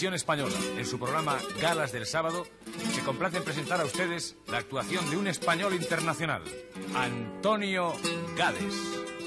En su programa Galas del Sábado, se complace en presentar a ustedes la actuación de un español internacional, Antonio Gades.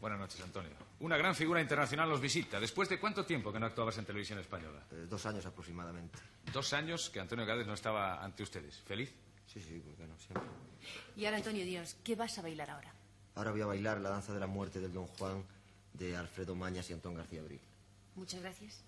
Buenas noches. Antonio. Una gran figura internacional los visita. ¿Después de cuánto tiempo que no actuabas en televisión española? Eh, dos años aproximadamente. Dos años que Antonio Gades no estaba ante ustedes. ¿Feliz? Sí, sí, ¿por qué no? Siempre. Y ahora, Antonio, Dios, ¿qué vas a bailar ahora? Ahora voy a bailar la danza de la muerte del Don Juan de Alfredo Mañas y Antón García Abril. Muchas gracias.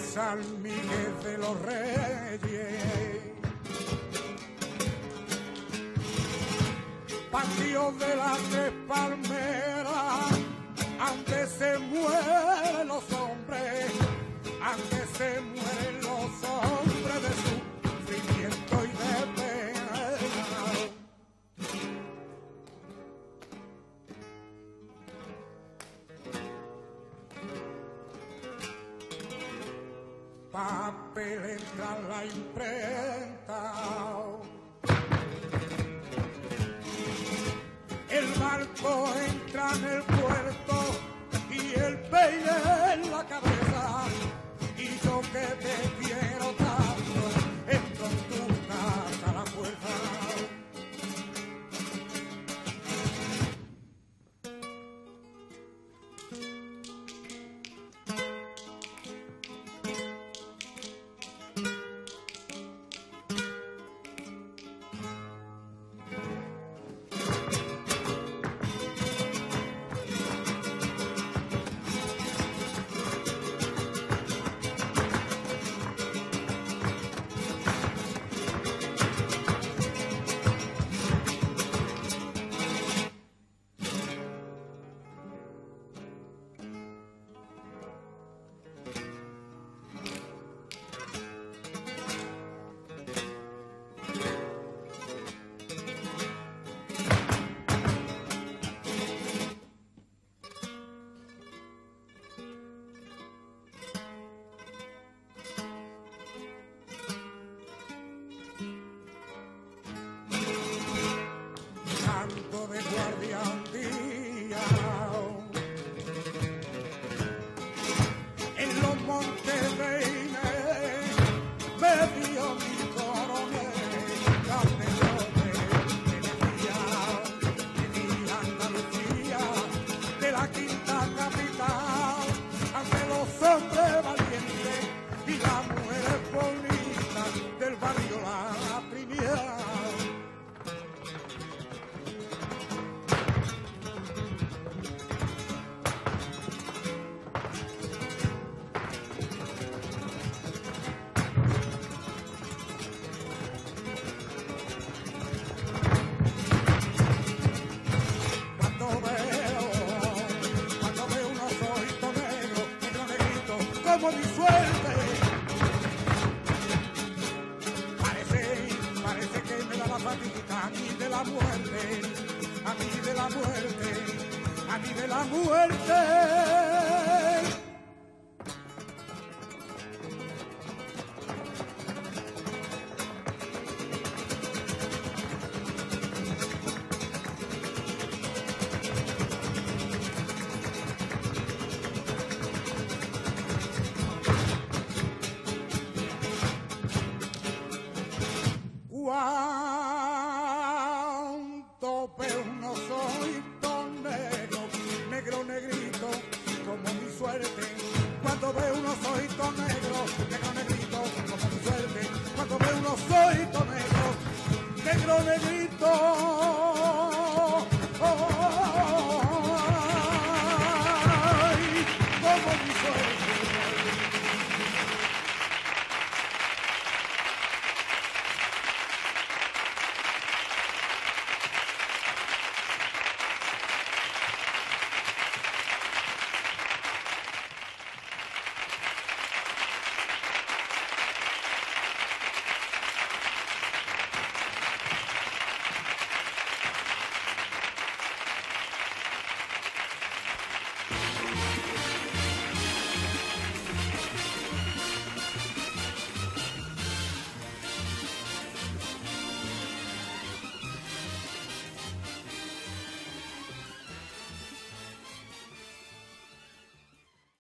San de los Reyes. Patio de las tres palmeras, antes se mueran los hombres. papel entra la imprenta. muerte. pero negrito